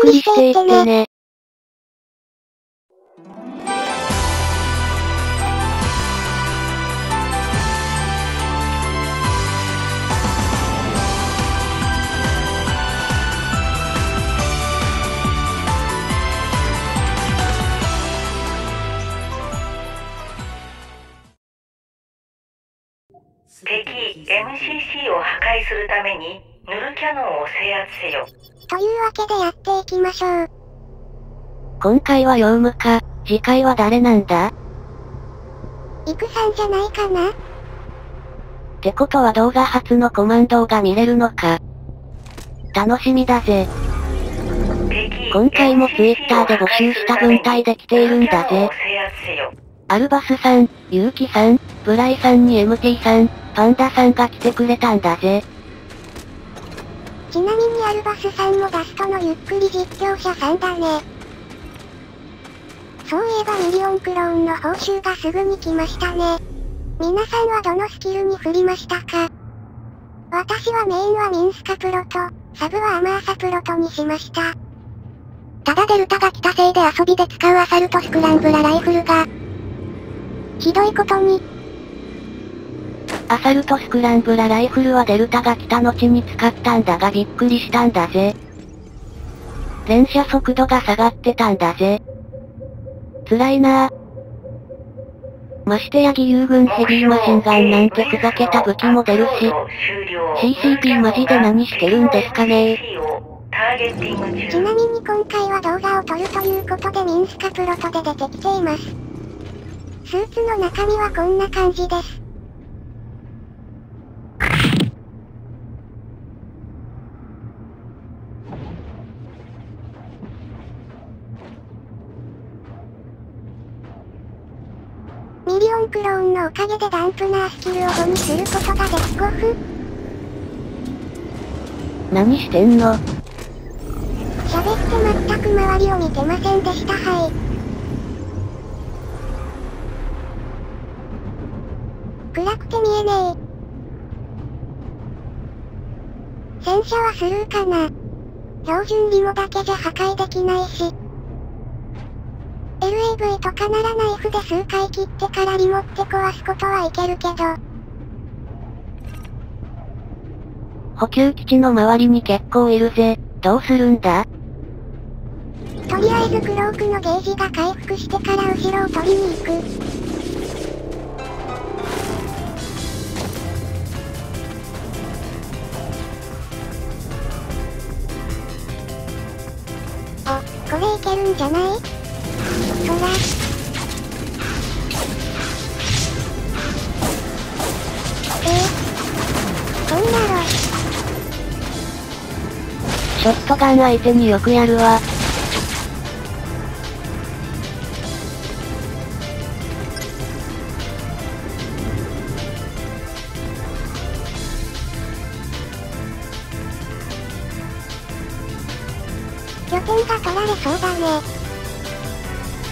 くりしていってね。敵 MCC を破壊するために、ヌルキャノンを制圧せよ。というわけでやっていきましょう。今回はヨウムか、次回は誰なんだ？イクさんじゃないかな？ってことは動画初のコマンドが見れるのか？楽しみだぜ。敵今回も Twitter で募集した分隊で来ているんだぜ。アルバスさん、ユウキさん、ブライさんに MT さん、パンダさんが来てくれたんだぜ。ちなみにアルバスさんもガストのゆっくり実況者さんだね。そういえばミリオンクローンの報酬がすぐに来ましたね。皆さんはどのスキルに振りましたか？私はメインはミンスカプロと、サブはアマーサプロトにしました。ただデルタが来たせいで遊びで使うアサルトスクランブラライフルが、ひどいことに、アサルトスクランブラライフルはデルタが来た後に使ったんだがびっくりしたんだぜ。連射速度が下がってたんだぜ。辛いなぁ。ましてや義勇軍ヘビーマシンガンなんてふざけた武器も出るし、CCP マジで何してるんですかね。ちなみに今回は動画を撮るということでミンスカプロトで出てきています。スーツの中身はこんな感じです。オンクローンのおかげでダンプナースキルを5にすることができ5分何してんの？喋って全く周りを見てませんでしたはい。暗くて見えねえ。戦車はスルーかな。標準リモだけじゃ破壊できない。し。LAV とかならナイフで数回切ってからリモって壊すことはいけるけど。補給基地の周りに結構いるぜ。どうするんだ？とりあえずクロークのゲージが回復してから後ろを取りに行く。お、これいけるんじゃない？ショットガン相手によくやるわ。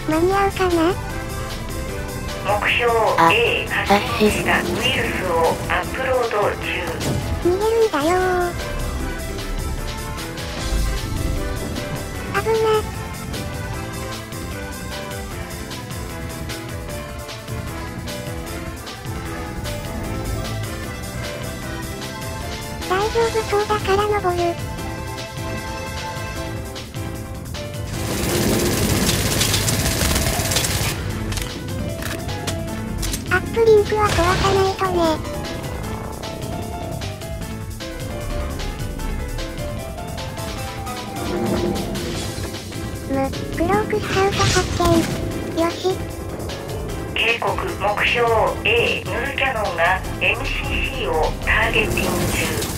間に合うかな？目標あ A 発信したウイルスをアップロード中。逃げるんだよー。危な。大丈夫そうだから登る。は壊さないとね。む、クロークスカウト発見。よし。警告目標 A ヌルキャノンが MCC をターゲッティング中。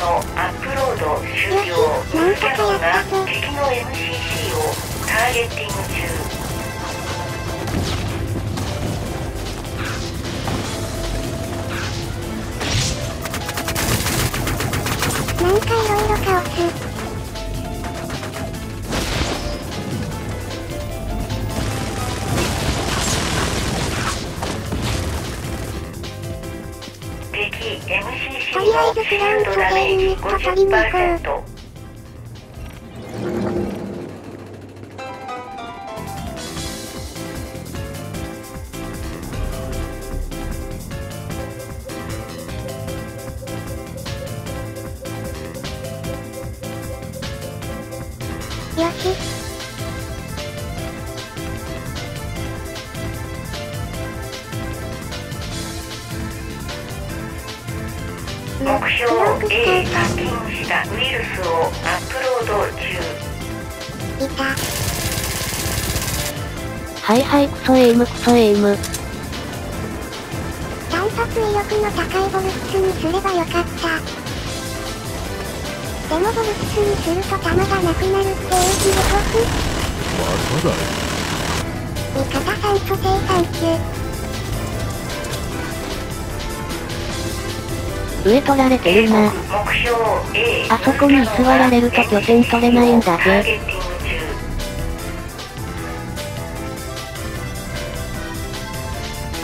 のアップロード終了キャノンが敵の MCC をターゲッティング中なんか色々カオス。敵とりあえずクラウンシールドダメージトレイン取りに行こうよし。したウイルスをアップロード中いた。はいはいクソエイムクソエイム。単発威力の高いボルクスにすればよかった。でもボルクスにすると弾がなくなるっていう地獄まただよ。味方酸素生産中。上取られてるな。目標 A あそこに居座られると拠点取れないんだぜ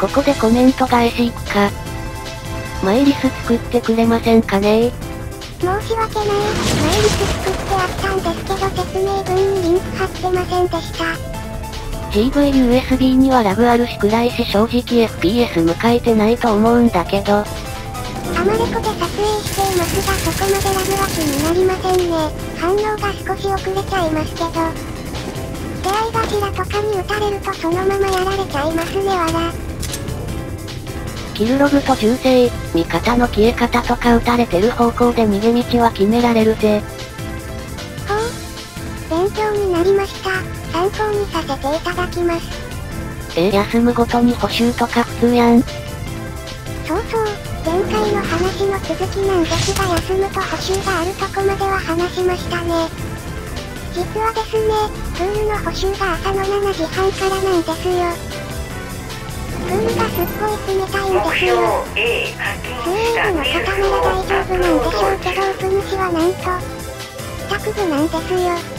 ここでコメント返し行くか。マイリス作ってくれませんかね申し訳ない。マイリス作ってあったんですけど説明文にリンク貼ってませんでした。GVUSB にはラグあるし暗いし正直 FPS 迎えてないと思うんだけど、アマレコで撮影していますがそこまでラグは気になりませんね。反応が少し遅れちゃいますけど。出会い頭とかに撃たれるとそのままやられちゃいますねわら。キルログと銃声、味方の消え方とか撃たれてる方向で逃げ道は決められるぜ。ほう。勉強になりました。参考にさせていただきます。えー、休むごとに補修とか普通やん。そうそう。前回の話の続きなんですが休むと補修があるとこまでは話しましたね。実はですね、プールの補修が朝の7時半からなんですよ。プールがすっごい冷たいんですよ。A 発見スウェしたーブの方なら大丈夫なんでしょうけどウプ主はなんと、帰宅部なんですよ。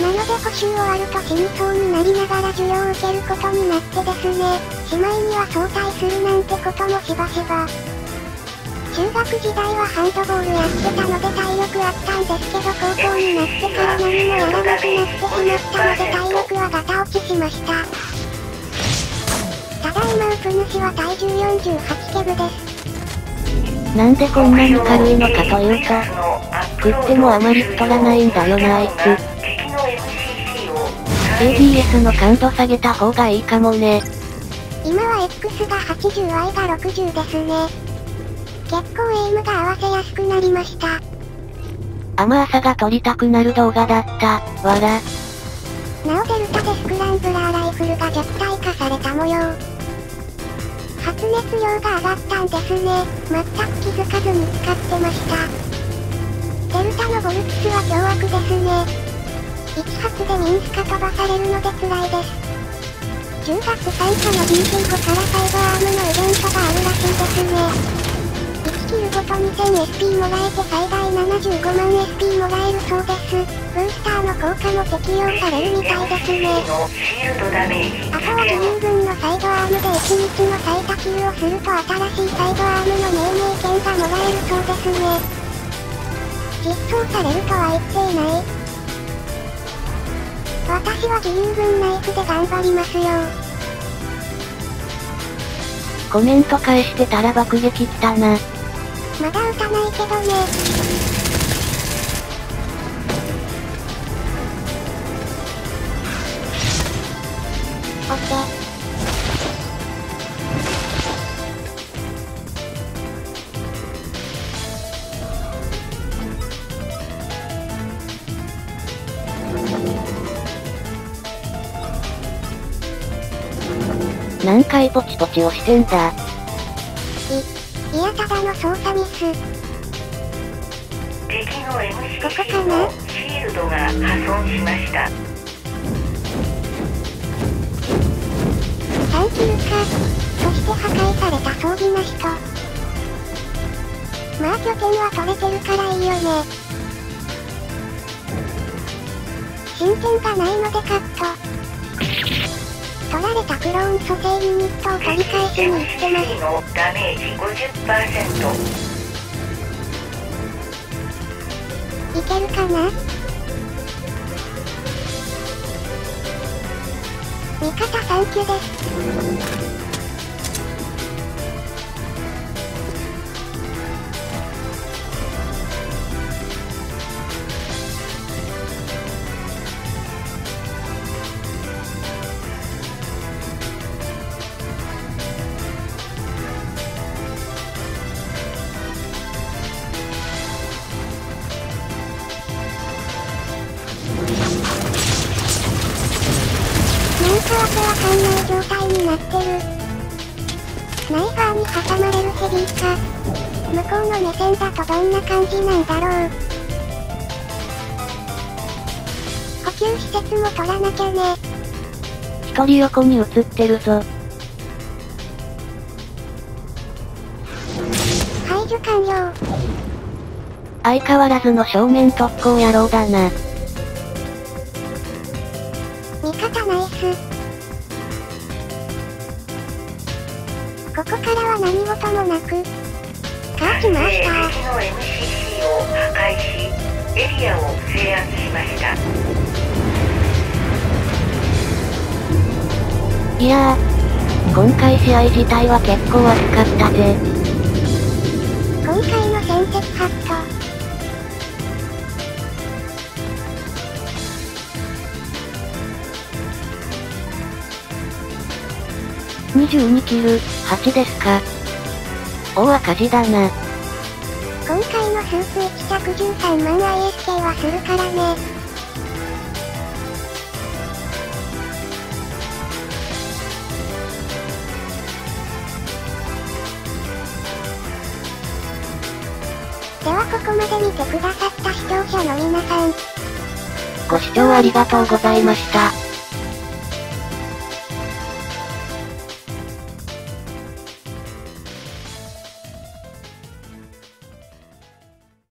なので補習終わると死にそうになりながら授業を受けることになってですね、しまいには早退するなんてこともしばしば。中学時代はハンドボールやってたので体力あったんですけど高校になってから何もやらなくなってしまったので体力はガタ落ちしました。ただいまウプ主は体重48ケブです。なんでこんなに軽いのかというと、食ってもあまり太らないんだよなあいつ。ABS の感度下げた方がいいかもね。今は X が 80Y が60ですね。結構エイムが合わせやすくなりました。甘朝が撮りたくなる動画だった、わら。なおデルタでスクランブラーライフルが弱体化された模様。発熱量が上がったんですね。全く気づかずに使ってました。デルタのボルクスは凶悪ですね。1発でミンスカ飛ばされるので辛いです。10月最初の B15 からサイバーアームのイベントがあるらしいですね。1キルごとに 1000SP もらえて最大75万 SP もらえるそうです。ブースターの効果も適用されるみたいですね。あとは自由軍のサイドアームで1日の最多キルをすると新しいサイドアームの命名権がもらえるそうですね。実装されるとは言っていない。私は自由軍ナイフで頑張りますよ。コメント返してたら爆撃来たな。まだ撃たないけどね。オッケー。何回ポチポチ押してんだ。い、いやただの操作ミス。敵の MCC のシールドが破損しました3キルか。そして破壊された装備なしと。まあ拠点は取れてるからいいよね。進展がないのでカット。取られたクローン蘇生ユニットを取り返しに行ってます。のダメージ50%いけるかな？味方サンキュです。状態になってる。ナイファーに挟まれるヘビーか。向こうの目線だとどんな感じなんだろう。補給施設も取らなきゃね。一人横に映ってるぞ。排除完了。相変わらずの正面特攻野郎だな。味方ナイス。からは何事もなく。カー来まえーした。敵の MCC を破壊しエリアを制圧しましたいやー、今回試合自体は結構熱かったぜ。今回の戦績ハット。22キル、8ですか。大赤字だな。今回のスーツ1 13万 ISK はするからね。ではここまで見てくださった視聴者の皆さん、ご視聴ありがとうございました。